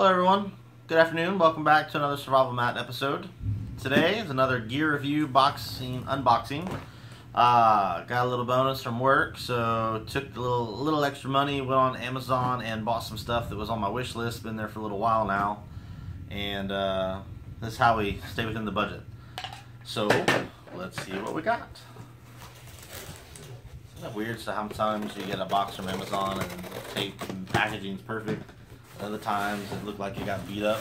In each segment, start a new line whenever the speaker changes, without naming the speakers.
Hello everyone, good afternoon, welcome back to another Survival Matt episode. Today is another gear review boxing unboxing. Uh, got a little bonus from work, so took a little, little extra money, went on Amazon and bought some stuff that was on my wish list, been there for a little while now. And uh, this is how we stay within the budget. So, let's see what we got. Isn't weird? So sometimes you get a box from Amazon and the tape and packaging is perfect. Other times it looked like it got beat up.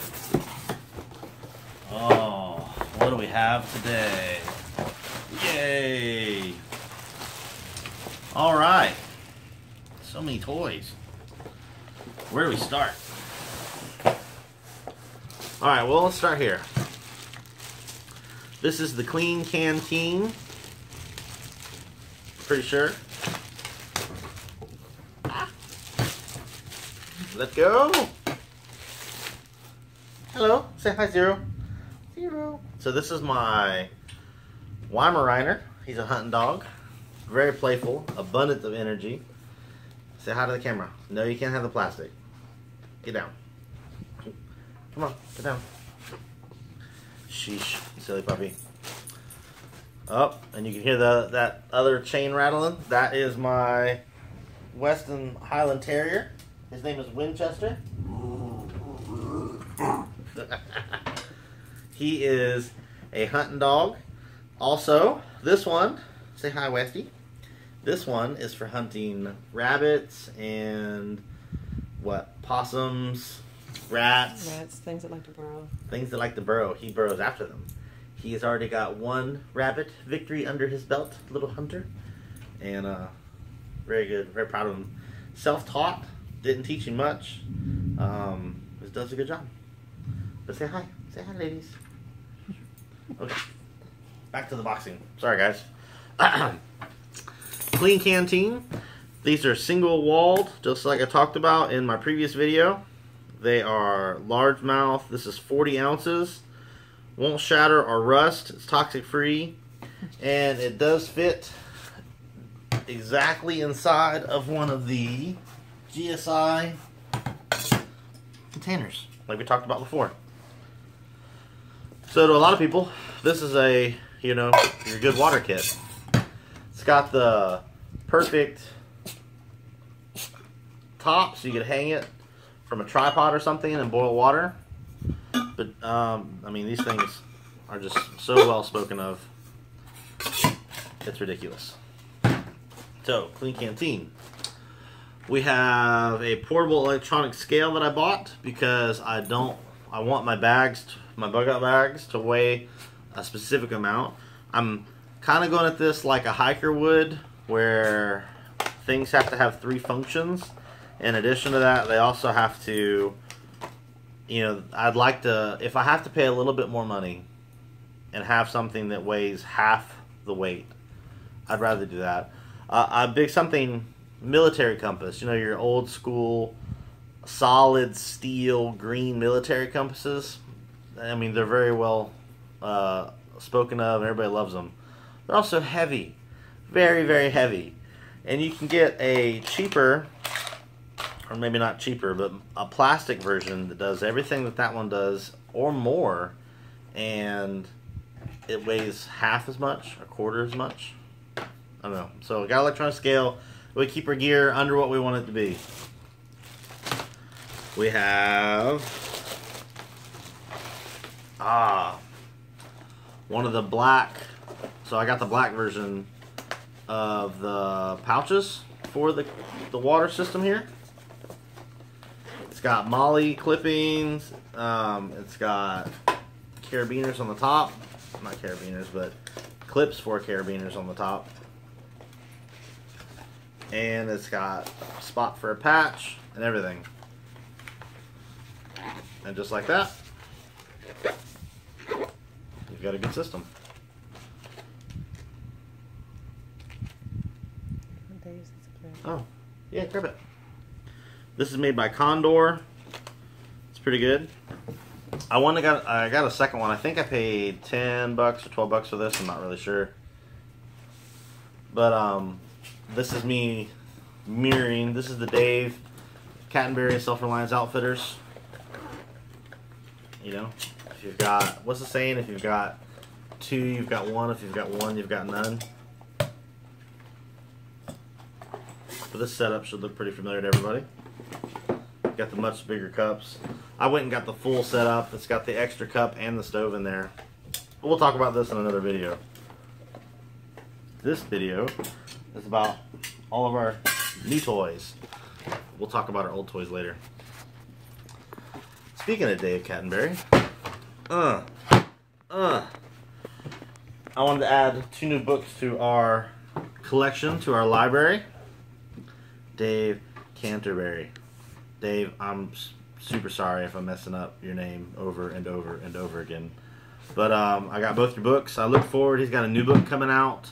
Oh, what do we have today? Yay! All right. So many toys. Where do we start? All right, well, let's start here. This is the Klean Kanteen. Pretty sure. Ah. Let's go. Hello. Say hi, Zero. Zero. So this is my Weimaraner. He's a hunting dog. Very playful, abundant of energy. Say hi to the camera. No, you can't have the plastic. Get down. Come on, get down. Sheesh, silly puppy. Up, oh, and you can hear the that other chain rattling. That is my Weston Highland Terrier. His name is Winchester. He is a hunting dog. Also, this one, say hi, Westy. This one is for hunting rabbits and what possums, rats.
Rats, things that like to burrow.
Things that like to burrow. He burrows after them. He has already got one rabbit victory under his belt, little hunter, and uh, very good. Very proud of him. Self-taught didn't teach him much. Um, just does a good job. But say hi. Say hi, ladies. Okay. Back to the boxing. Sorry, guys. Klean Kanteen. These are single walled, just like I talked about in my previous video. They are large mouth. This is 40 ounces. Won't shatter or rust. It's toxic free. And it does fit exactly inside of one of the GSI containers, like we talked about before. So to a lot of people, this is a, you know, your good water kit. It's got the perfect top so you could hang it from a tripod or something and boil water. But, um, I mean, these things are just so well spoken of. It's ridiculous. So, Klean Kanteen. We have a portable electronic scale that I bought because I don't, I want my bags, my bug out bags to weigh a specific amount. I'm kind of going at this like a hiker would where things have to have three functions. In addition to that, they also have to, you know, I'd like to, if I have to pay a little bit more money and have something that weighs half the weight, I'd rather do that. Uh, a big something military compass. You know, your old school solid steel green military compasses. I mean, they're very well uh, spoken of, and everybody loves them. They're also heavy, very, very heavy. And you can get a cheaper, or maybe not cheaper, but a plastic version that does everything that that one does or more, and it weighs half as much, a quarter as much. I don't know. So, got electronic scale we keep our gear under what we want it to be. We have ah one of the black. So I got the black version of the pouches for the the water system here. It's got MOLLE clippings. Um, it's got carabiners on the top. Not carabiners, but clips for carabiners on the top and it's got spot for a patch and everything. And just like that, you've got a good system. Oh, yeah, grab it. This is made by Condor. It's pretty good. I want to got I got a second one. I think I paid ten bucks or twelve bucks for this. I'm not really sure. But um, this is me mirroring. This is the Dave Cattenberry Self Reliance Outfitters. You know, if you've got what's the saying? If you've got two, you've got one. If you've got one, you've got none. But this setup should look pretty familiar to everybody. Got the much bigger cups. I went and got the full setup. It's got the extra cup and the stove in there. But we'll talk about this in another video. This video is about all of our new toys. We'll talk about our old toys later. Speaking of Dave Cattenberry, uh, uh, I wanted to add two new books to our collection, to our library. Dave Canterbury. Dave, I'm super sorry if I'm messing up your name over and over and over again. But um, I got both your books. I look forward. He's got a new book coming out.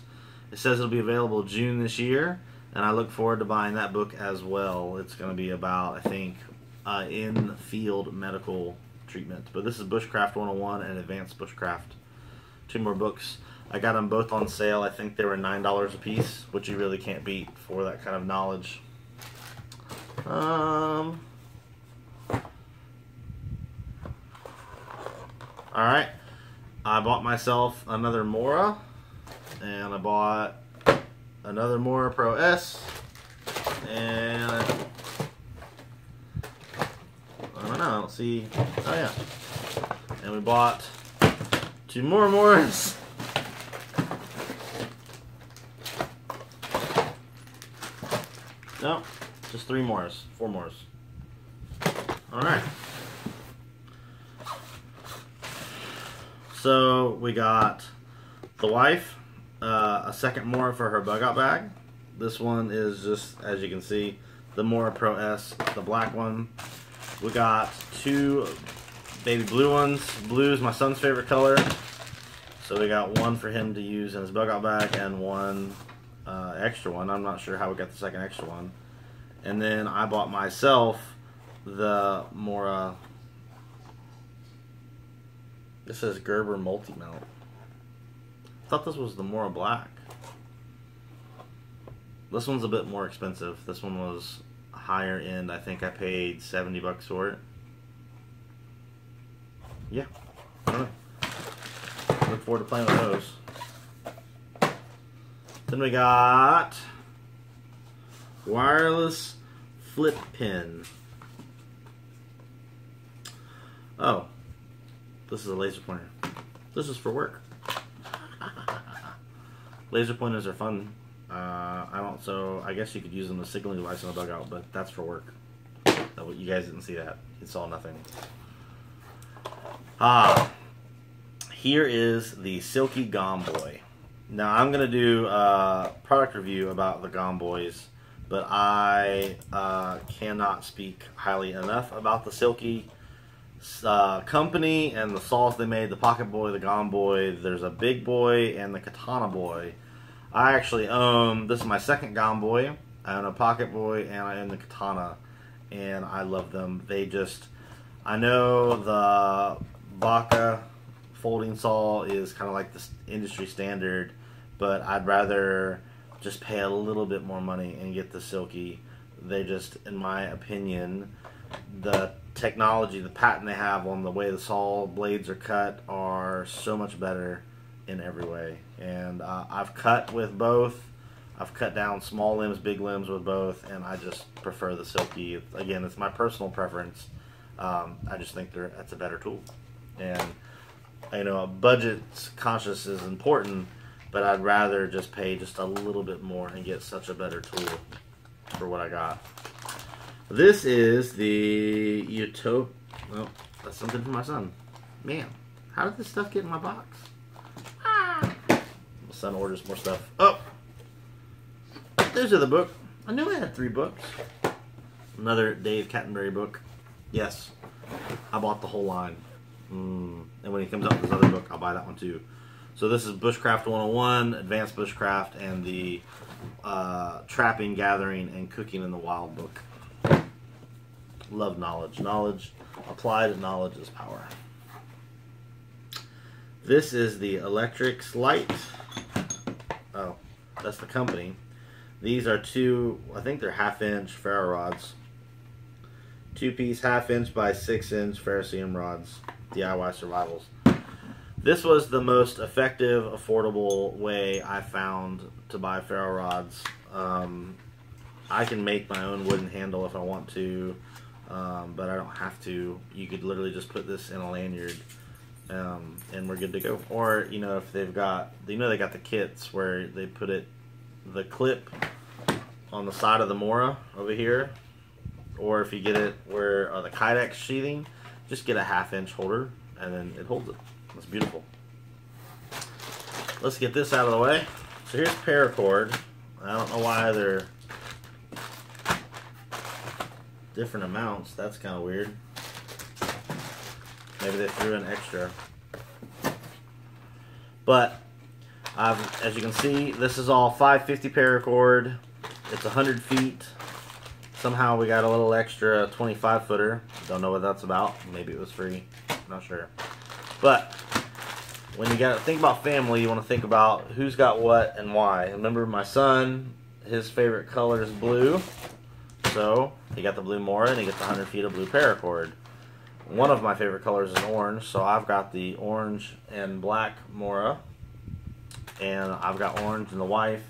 It says it'll be available June this year, and I look forward to buying that book as well. It's going to be about, I think, uh, in-field medical treatment. But this is Bushcraft 101 and Advanced Bushcraft. Two more books. I got them both on sale. I think they were $9 a piece, which you really can't beat for that kind of knowledge. Um. All right. I bought myself another Mora, and I bought another Mora Pro S, and I don't know. I don't Oh yeah. And we bought two more Moras. No, just three mores. Four mores. Alright. So we got the wife, uh, a second Mora for her bug out bag. This one is just, as you can see, the Mora Pro S, the black one. We got two baby blue ones. Blue is my son's favorite color. So we got one for him to use in his bug out bag and one uh, extra one. I'm not sure how we got the second extra one. And then I bought myself the Mora. This says Garberg Multi Mount. I thought this was the Mora Black. This one's a bit more expensive. This one was higher end. I think I paid 70 bucks for it. Yeah. Look forward to playing with those. Then we got wireless flip pin. Oh, this is a laser pointer. This is for work. laser pointers are fun. Uh, I don't, so I guess you could use them as signaling device in a dugout, but that's for work. You guys didn't see that. You saw nothing. Ah, here is the Silky Gom Boy. Now I'm gonna do a product review about the Gom Boys, but I uh, cannot speak highly enough about the Silky uh, company and the saws they made. The Pocket Boy, the Gom Boy. There's a Big Boy and the Katana Boy. I actually own this is my second Gom Boy. I own a Pocket Boy and I own the Katana, and I love them. They just I know the Bahco folding saw is kind of like the industry standard, but I'd rather just pay a little bit more money and get the Silky. They just, in my opinion, the technology, the patent they have on the way the saw blades are cut are so much better in every way. And uh, I've cut with both. I've cut down small limbs, big limbs with both, and I just prefer the Silky. Again, it's my personal preference. Um, I just think that's a better tool. And you know, a budget conscious is important, but I'd rather just pay just a little bit more and get such a better tool for what I got. This is the Utop. Oh, that's something for my son. Man, how did this stuff get in my box? Ah. My son orders more stuff. Oh, there's the book. I knew I had three books. Another Dave Cattenberry book. Yes, I bought the whole line. Mm. And when he comes out with his other book, I'll buy that one too. So this is Bushcraft 101, Advanced Bushcraft, and the uh, Trapping, Gathering, and Cooking in the Wild book. Love knowledge. Knowledge, applied knowledge is power. This is the Electrics Light. Oh, that's the company. These are two, I think they're half inch ferro rods. Two piece half inch by six inch ferrocerium rods. DIY survivals. This was the most effective, affordable way I found to buy ferro rods. Um, I can make my own wooden handle if I want to, um, but I don't have to. You could literally just put this in a lanyard, um, and we're good to go. Or you know, if they've got, you know, they got the kits where they put it, the clip on the side of the Mora over here, or if you get it where uh, the Kydex sheathing, just get a half inch holder and then it holds it. It's beautiful. Let's get this out of the way. So here's paracord. I don't know why they're different amounts. That's kind of weird. Maybe they threw in extra. But I've, as you can see, this is all 550 paracord. It's 100 feet. Somehow we got a little extra 25 footer. Don't know what that's about. Maybe it was free. Not sure. But when you got to think about family, you want to think about who's got what and why. Remember, my son, his favorite color is blue. So he got the blue Mora and he gets 100 feet of blue paracord. One of my favorite colors is orange, so I've got the orange and black Mora. And I've got orange and the wife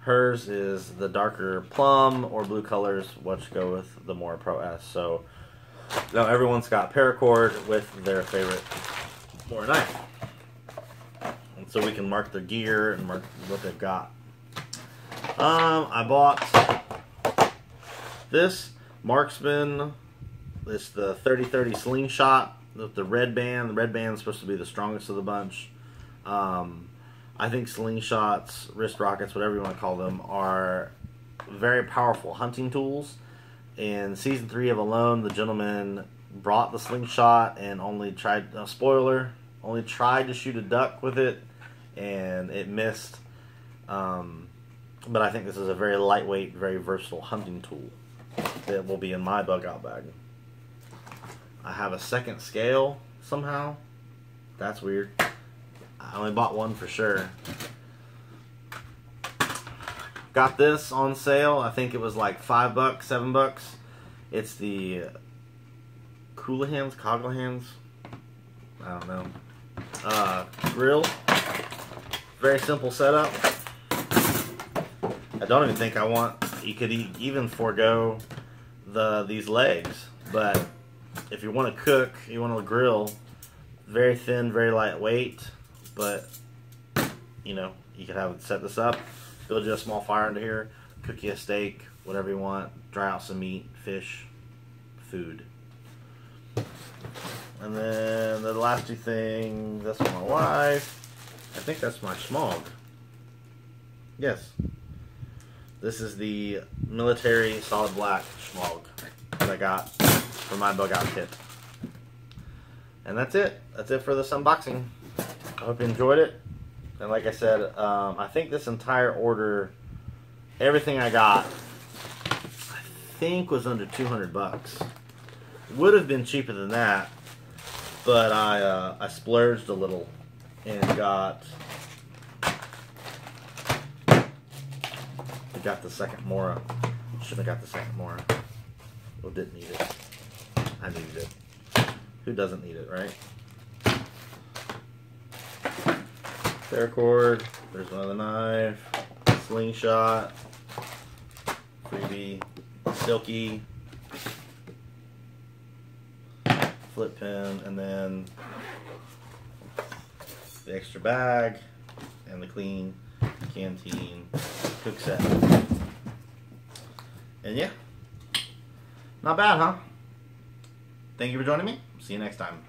Hers is the darker plum or blue colors, which go with the Mora Pro S. So now everyone's got paracord with their favorite Mora knife. And so we can mark their gear and mark what they've got. Um, I bought this Marksman. It's the 30-30 slingshot with the red band. The red band is supposed to be the strongest of the bunch. Um, I think slingshots, wrist rockets, whatever you want to call them, are very powerful hunting tools. In season three of Alone, the gentleman brought the slingshot and only tried, uh, spoiler, only tried to shoot a duck with it and it missed. Um, but I think this is a very lightweight, very versatile hunting tool that will be in my bug out bag. I have a second scale somehow. That's weird. I only bought one for sure. Got this on sale. I think it was like five bucks, seven bucks. It's the Coolahans, Coglahans. I don't know. Uh, grill. Very simple setup. I don't even think I want. You could even forego the these legs, but if you want to cook, you want to grill. Very thin, very lightweight but you know, you can have it set this up, build you a small fire under here, cook you a steak, whatever you want, dry out some meat, fish, food. And then the last two things, that's for my wife. I think that's my shemagh. Yes. This is the military solid black shemagh that I got for my bug out kit. And that's it. That's it for this unboxing. I hope you enjoyed it. And like I said, um, I think this entire order, everything I got, I think was under 200 bucks. Would have been cheaper than that, but I uh, I splurged a little and got got the second Mora. Should have got the second Mora. Well, didn't need it. I needed it. Who doesn't need it, right? Paracord. There's another knife. Slingshot. Freebie. Silky. Flip pin. And then the extra bag. And the Klean Kanteen cook set. And yeah. Not bad, huh? Thank you for joining me. See you next time.